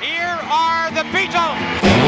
Here are the Beatles.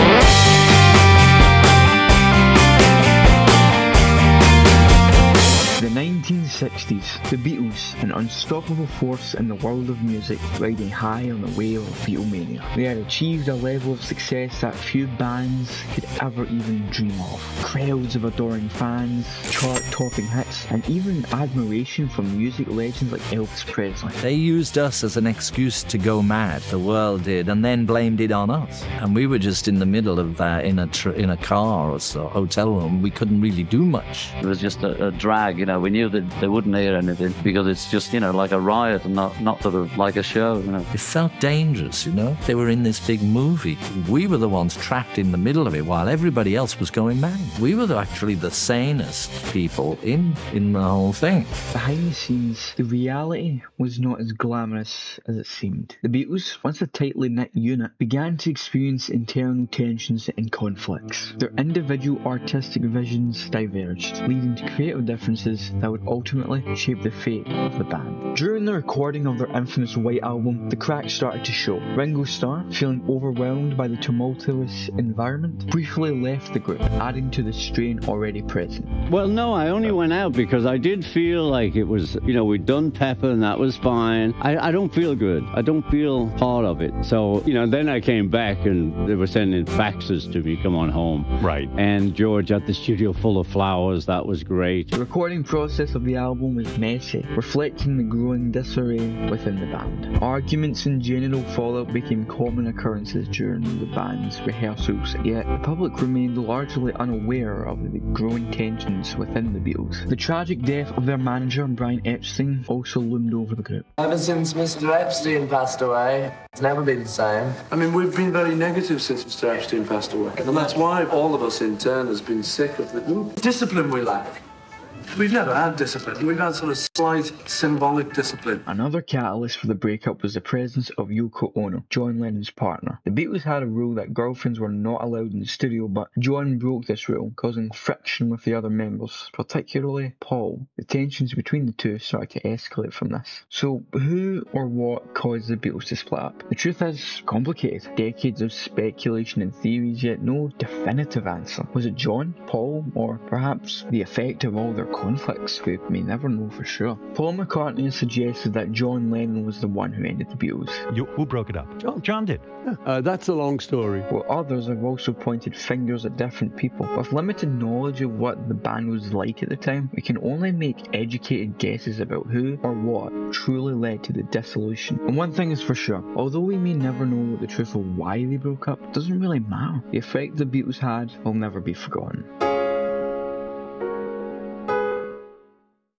1960s, the Beatles, an unstoppable force in the world of music, riding high on the wave of Beatlemania. They had achieved a level of success that few bands could ever even dream of. Crowds of adoring fans, chart-topping hits, and even admiration from music legends like Elvis Presley. They used us as an excuse to go mad. The world did, and then blamed it on us. And we were just in the middle of uh, in a tr- in a car or so, hotel room. We couldn't really do much. It was just a, a drag, you know. We knew that they wouldn't hear anything because it's just, you know, like a riot and not, not sort of like a show, you know. It felt dangerous, you know. They were in this big movie. We were the ones trapped in the middle of it while everybody else was going mad. We were the, actually the sanest people in in the whole thing. Behind the scenes, the reality was not as glamorous as it seemed. The Beatles, once a tightly knit unit, began to experience internal tensions and conflicts. Their individual artistic visions diverged, leading to creative differences that would ultimately shape the fate of the band. During the recording of their infamous White Album, the cracks started to show. Ringo Starr, feeling overwhelmed by the tumultuous environment, briefly left the group, adding to the strain already present. Well, no, I only uh, went out because I did feel like it was, you know, we'd done Pepper and that was fine. I, I don't feel good. I don't feel part of it. So, you know, then I came back and they were sending faxes to me, come on home. Right. And George at the studio full of flowers. That was great. The recording process of the album was messy, reflecting the growing disarray within the band. Arguments and general fallout became common occurrences during the band's rehearsals, yet the public remained largely unaware of the growing tensions within the Beatles. The tragic death of their manager, Brian Epstein, also loomed over the group. Ever since Mr. Epstein passed away, it's never been the same. I mean, we've been very negative since Mr. Epstein passed away. And that's why all of us in turn has been sick of the discipline we lack. We've never had discipline. We've had sort of slight symbolic discipline. Another catalyst for the breakup was the presence of Yoko Ono, John Lennon's partner. The Beatles had a rule that girlfriends were not allowed in the studio, but John broke this rule, causing friction with the other members, particularly Paul. The tensions between the two started to escalate from this. So, who or what caused the Beatles to split up? The truth is complicated. Decades of speculation and theories, yet no definitive answer. Was it John, Paul, or perhaps the effect of all their conflicts? We may never know for sure. Paul McCartney has suggested that John Lennon was the one who ended the Beatles, You, who broke it up? John, John did. Uh, that's a long story. while others have also pointed fingers at different people. With limited knowledge of what the band was like at the time, we can only make educated guesses about who or what truly led to the dissolution. And one thing is for sure, although we may never know the truth of why they broke up, it doesn't really matter. The effect the Beatles had will never be forgotten.